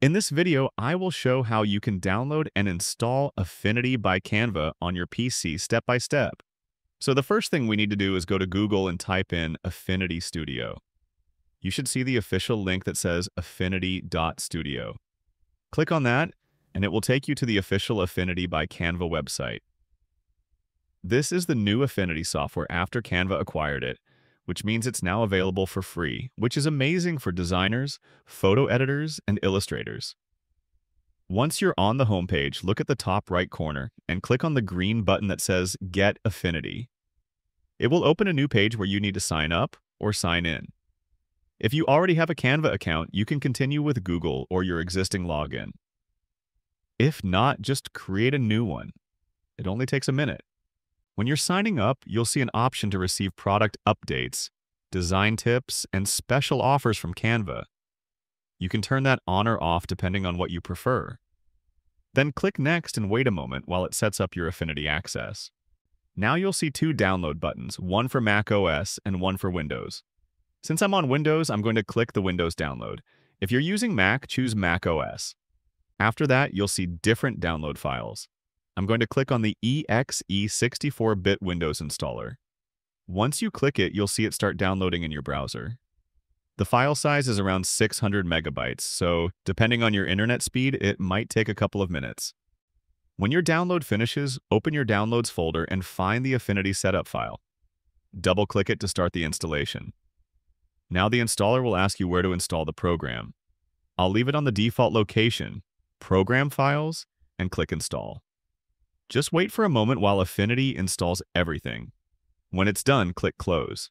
In this video, I will show how you can download and install Affinity by Canva on your PC step by step. So the first thing we need to do is go to Google and type in Affinity Studio. You should see the official link that says affinity.studio. Click on that, and it will take you to the official Affinity by Canva website. This is the new Affinity software after Canva acquired it, which means it's now available for free, which is amazing for designers, photo editors, and illustrators. Once you're on the homepage, look at the top right corner and click on the green button that says Get Affinity. It will open a new page where you need to sign up or sign in. If you already have a Canva account, you can continue with Google or your existing login. If not, just create a new one. It only takes a minute. When you're signing up, you'll see an option to receive product updates, design tips, and special offers from Canva. You can turn that on or off depending on what you prefer. Then click Next and wait a moment while it sets up your Affinity access. Now you'll see two download buttons, one for Mac OS and one for Windows. Since I'm on Windows, I'm going to click the Windows download. If you're using Mac, choose Mac OS. After that, you'll see different download files. I'm going to click on the EXE 64-bit Windows installer. Once you click it, you'll see it start downloading in your browser. The file size is around 600 megabytes, so depending on your internet speed, it might take a couple of minutes. When your download finishes, open your Downloads folder and find the Affinity setup file. Double-click it to start the installation. Now the installer will ask you where to install the program. I'll leave it on the default location, Program Files, and click Install. Just wait for a moment while Affinity installs everything. When it's done, click Close.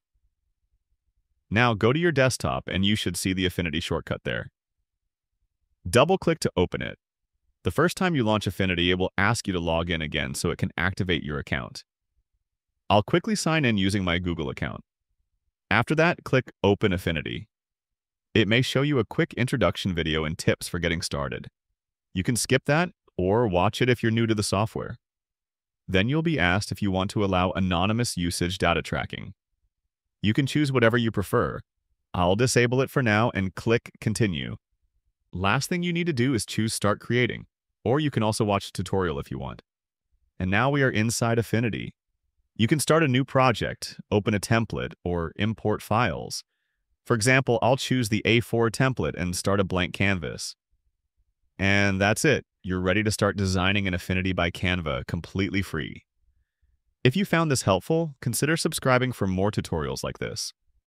Now go to your desktop and you should see the Affinity shortcut there. Double-click to open it. The first time you launch Affinity, it will ask you to log in again so it can activate your account. I'll quickly sign in using my Google account. After that, click Open Affinity. It may show you a quick introduction video and tips for getting started. You can skip that or watch it if you're new to the software. Then you'll be asked if you want to allow anonymous usage data tracking. You can choose whatever you prefer. I'll disable it for now and click Continue. Last thing you need to do is choose Start Creating, or you can also watch a tutorial if you want. And now we are inside Affinity. You can start a new project, open a template, or import files. For example, I'll choose the A4 template and start a blank canvas. And that's it you're ready to start designing an Affinity by Canva completely free. If you found this helpful, consider subscribing for more tutorials like this.